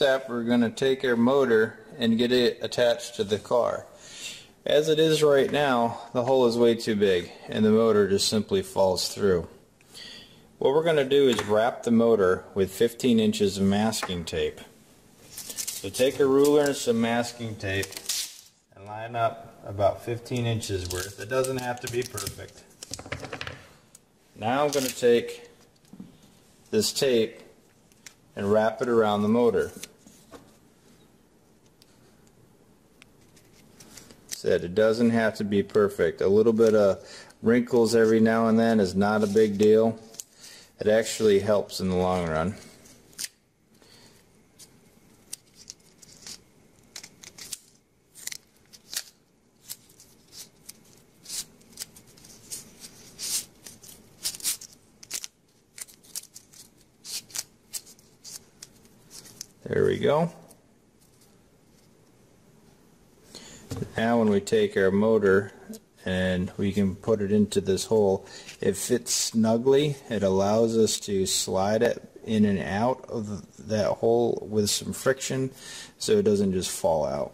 step we're going to take our motor and get it attached to the car. As it is right now, the hole is way too big and the motor just simply falls through. What we're going to do is wrap the motor with 15 inches of masking tape. So take a ruler and some masking tape and line up about 15 inches worth. It doesn't have to be perfect. Now I'm going to take this tape and wrap it around the motor. Said it doesn't have to be perfect. A little bit of wrinkles every now and then is not a big deal. It actually helps in the long run. There we go. Now when we take our motor and we can put it into this hole, it fits snugly. It allows us to slide it in and out of that hole with some friction so it doesn't just fall out.